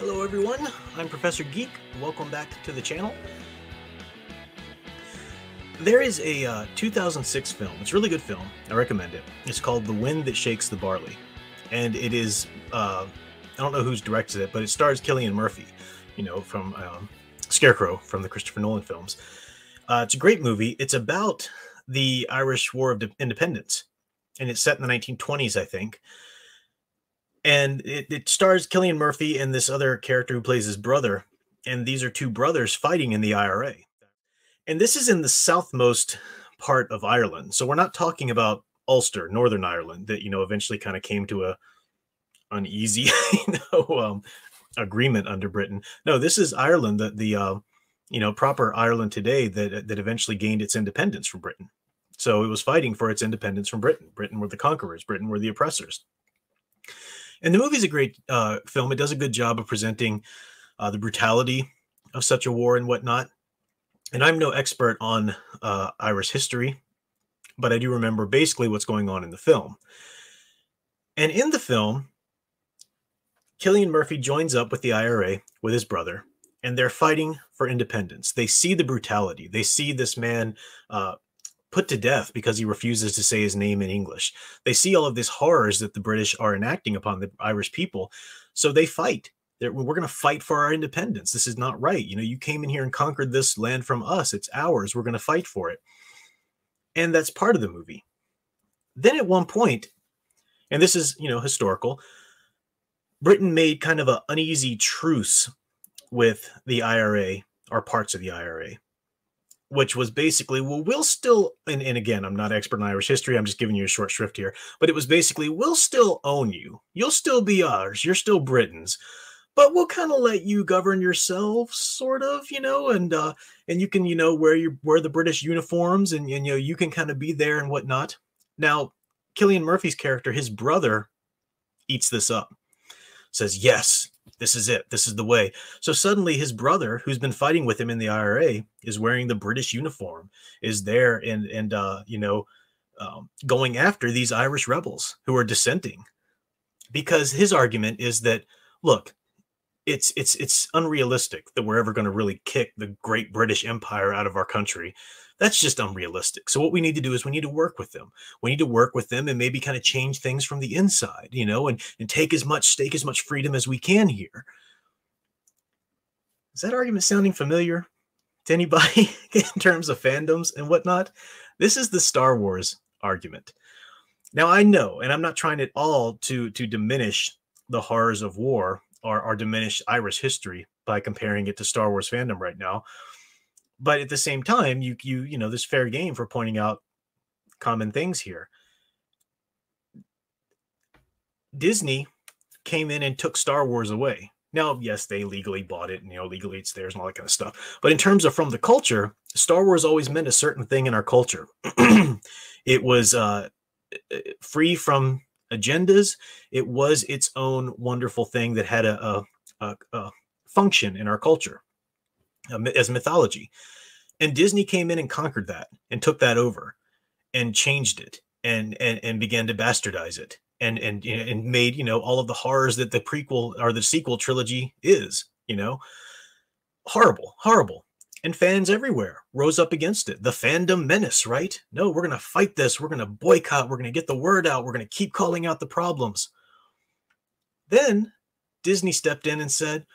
Hello everyone, I'm Professor Geek. Welcome back to the channel. There is a uh, 2006 film. It's a really good film. I recommend it. It's called The Wind That Shakes the Barley. And it is, uh, I don't know who's directed it, but it stars Cillian Murphy, you know, from um, Scarecrow from the Christopher Nolan films. Uh, it's a great movie. It's about the Irish War of Independence. And it's set in the 1920s, I think and it, it stars Cillian Murphy and this other character who plays his brother, and these are two brothers fighting in the IRA. And this is in the southmost part of Ireland, so we're not talking about Ulster, Northern Ireland, that you know eventually kind of came to a uneasy you know um, agreement under Britain. No, this is Ireland, the the uh, you know proper Ireland today that that eventually gained its independence from Britain. So it was fighting for its independence from Britain. Britain were the conquerors. Britain were the oppressors. And the movie's a great uh, film. It does a good job of presenting uh, the brutality of such a war and whatnot. And I'm no expert on uh, Irish history, but I do remember basically what's going on in the film. And in the film, Cillian Murphy joins up with the IRA with his brother, and they're fighting for independence. They see the brutality. They see this man uh, put to death because he refuses to say his name in English. They see all of these horrors that the British are enacting upon the Irish people. So they fight. They're, we're going to fight for our independence. This is not right. You know, you came in here and conquered this land from us. It's ours. We're going to fight for it. And that's part of the movie. Then at one point, and this is, you know, historical, Britain made kind of an uneasy truce with the IRA or parts of the IRA which was basically, well, we'll still, and, and again, I'm not expert in Irish history. I'm just giving you a short shrift here, but it was basically, we'll still own you. You'll still be ours. You're still Britons, but we'll kind of let you govern yourselves, sort of, you know, and uh, and you can, you know, wear your wear the British uniforms, and, and you know, you can kind of be there and whatnot. Now, Cillian Murphy's character, his brother, eats this up, says, "Yes, this is it. This is the way. So suddenly his brother, who's been fighting with him in the IRA, is wearing the British uniform, is there and and uh, you know, um, going after these Irish rebels who are dissenting, because his argument is that look, it's it's it's unrealistic that we're ever going to really kick the great British Empire out of our country. That's just unrealistic. So what we need to do is we need to work with them. We need to work with them and maybe kind of change things from the inside, you know, and and take as much stake as much freedom as we can here. Is that argument sounding familiar to anybody in terms of fandoms and whatnot? This is the Star Wars argument. Now I know, and I'm not trying at all to to diminish the horrors of war or, or diminish Irish history by comparing it to Star Wars fandom right now. But at the same time you you you know there's fair game for pointing out common things here. Disney came in and took star wars away. Now yes they legally bought it and you know legally it's theirs and all that kind of stuff. But in terms of from the culture star wars always meant a certain thing in our culture. It was uh free from agendas. It was its own wonderful thing that had a, a, a, function in our culture as mythology. And Disney came in and conquered that and took that over and changed it and and and began to bastardize it and and and made you know all of the horrors that the prequel or the sequel trilogy is you know? Horrible horrible and fans everywhere rose up against it the fandom menace right no we're going to fight this we're going to boycott we're going to get the word out we're going to keep calling out the problems then disney stepped in and said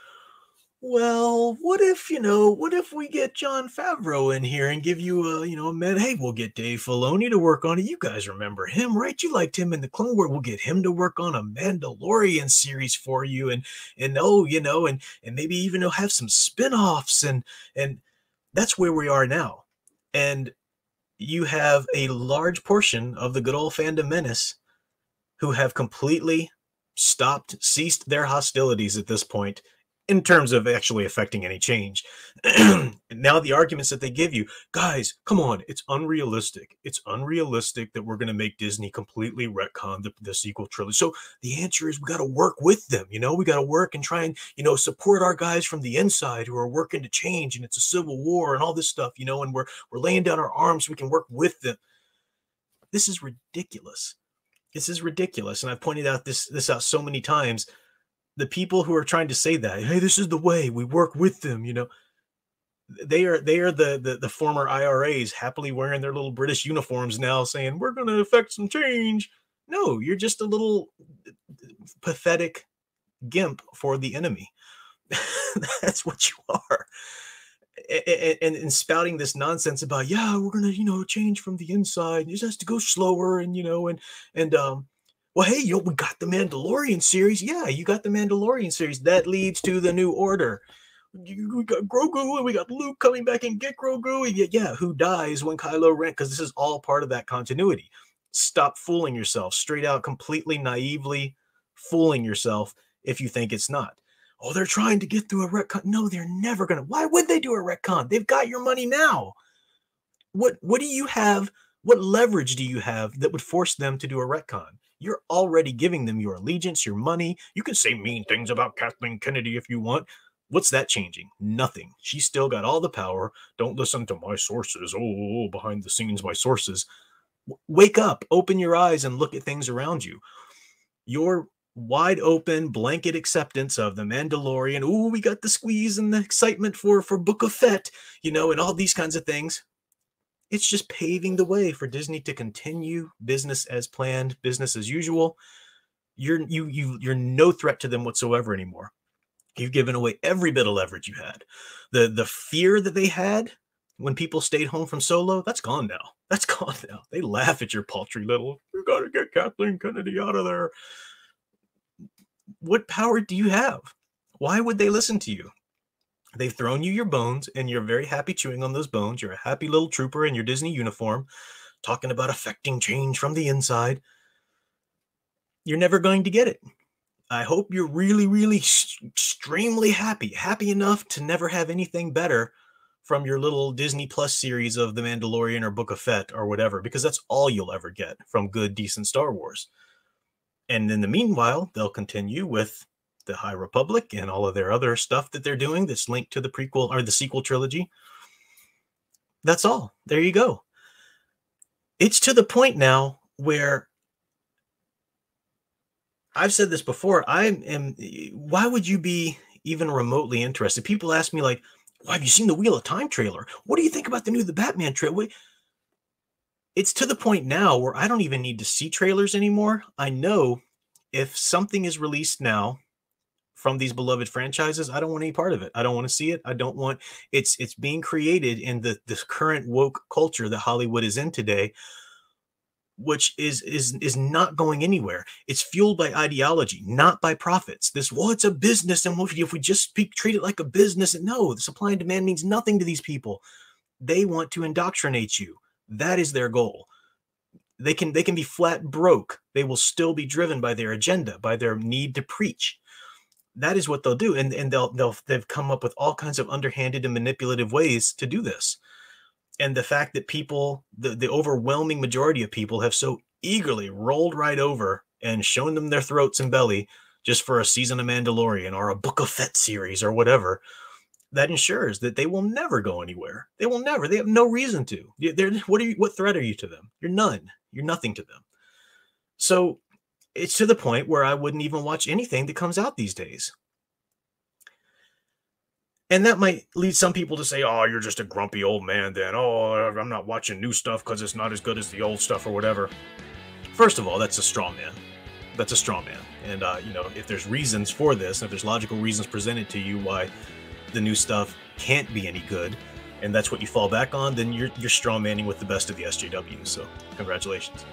well, what if, you know, what if we get Jon Favreau in here and give you a, you know, a man, hey, we'll get Dave Filoni to work on it. You guys remember him, right? You liked him in the Clone Wars. We'll get him to work on a Mandalorian series for you. And, and oh, you know, and, and maybe even he'll have some spin-offs and, and that's where we are now. And you have a large portion of the good old fandom menace who have completely stopped, ceased their hostilities at this point in terms of actually affecting any change. now the arguments that they give you, guys, come on, it's unrealistic. It's unrealistic that we're going to make Disney completely retcon the, the sequel trilogy. So the answer is we got to work with them. You know, we got to work and try and you know support our guys from the inside who are working to change. And it's a civil war and all this stuff. You know, and we're we're laying down our arms so we can work with them. This is ridiculous. This is ridiculous, and I've pointed out this this out so many times the people who are trying to say that, hey, this is the way we work with them, you know, they are they are the, the the former IRAs happily wearing their little British uniforms now, saying we're going to affect some change. No, you're just a little pathetic gimp for the enemy. That's what you are. And, and, and, spouting this nonsense about yeah we're gonna you know change from the inside it just has to go slower and you know and and um well hey yo we got the mandalorian series yeah you got the mandalorian series that leads to the new order we got Grogu and we got Luke coming back and get Grogu. And yeah, who dies when Kylo Ren? Because this is all part of that continuity. Stop fooling yourself. Straight out, completely naively fooling yourself if you think it's not. Oh, they're trying to get through a retcon. No, they're never gonna. Why would they do a retcon? They've got your money now. What what do you have? What leverage do you have that would force them to do a retcon? You're already giving them your allegiance, your money. You can say mean things about Kathleen Kennedy if you want. What's that changing? Nothing. She's still got all the power. Don't listen to my sources. Oh, behind the scenes, my sources. Wake up, open your eyes, and look at things around you. Your wide open blanket acceptance of the Mandalorian. Oh, we got the squeeze and the excitement for for Book of Fett, you know, and all these kinds of things. It's just paving the way for Disney to continue business as planned, business as usual. You're you you you're no threat to them whatsoever anymore. You've given away every bit of leverage you had. The the fear that they had when people stayed home from solo, that's gone now. That's gone now. They laugh at your paltry little, you gotta get Kathleen Kennedy out of there. What power do you have? Why would they listen to you? They've thrown you your bones and you're very happy chewing on those bones. You're a happy little trooper in your Disney uniform, talking about affecting change from the inside. You're never going to get it. I hope you're really, really extremely happy, happy enough to never have anything better from your little Disney Plus series of The Mandalorian or Book of Fett or whatever, because that's all you'll ever get from good, decent Star Wars. And in the meanwhile, they'll continue with the High Republic and all of their other stuff that they're doing that's linked to the prequel or the sequel trilogy. That's all. There you go. It's to the point now where I've said this before. I am. Why would you be even remotely interested? People ask me like, well, "Have you seen the Wheel of Time trailer? What do you think about the new The Batman trailer?" It's to the point now where I don't even need to see trailers anymore. I know if something is released now from these beloved franchises, I don't want any part of it. I don't want to see it. I don't want it's it's being created in the this current woke culture that Hollywood is in today which is is is not going anywhere. It's fueled by ideology, not by profits. This well, it's a business, and if we just speak, treat it like a business, and no, the supply and demand means nothing to these people. They want to indoctrinate you. That is their goal. They can they can be flat broke. They will still be driven by their agenda, by their need to preach. That is what they'll do, and and they'll they'll they've come up with all kinds of underhanded and manipulative ways to do this and the fact that people the, the overwhelming majority of people have so eagerly rolled right over and shown them their throats and belly just for a season of Mandalorian or a Book of Fett series or whatever, that ensures that they will never go anywhere. They will never. They have no reason to. They're, what are you? What threat are you to them? You're none. You're nothing to them. So it's to the point where I wouldn't even watch anything that comes out these days. And that might lead some people to say, oh, you're just a grumpy old man then. Oh, I'm not watching new stuff because it's not as good as the old stuff or whatever. First of all, that's a straw man. That's a straw man. And, uh, you know, if there's reasons for this, if there's logical reasons presented to you why the new stuff can't be any good, and that's what you fall back on, then you're, you're straw manning with the best of the SJW. So, congratulations.